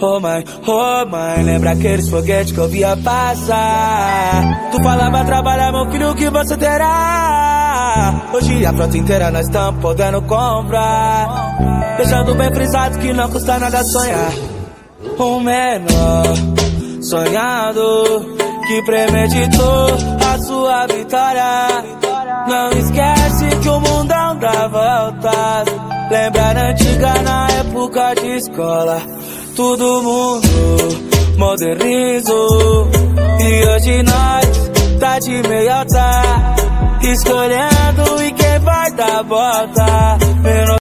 oh mãe, oh mãe. Lembra aqueles foguetes que eu via passar? Tu falava trabalhar, meu filho, que você terá. Hoje a frota inteira nós estamos podendo comprar. Deixando bem frisado que não custa nada sonhar. Um menor sonhado que premeditou a sua vitória. Não esquece que o mundão dá voltas. Lembra na antiga, na época de escola. Todo mundo modernizou. E hoje nós tá de meiota. Escolhendo e quem vai dar bota.